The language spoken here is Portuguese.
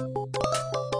Música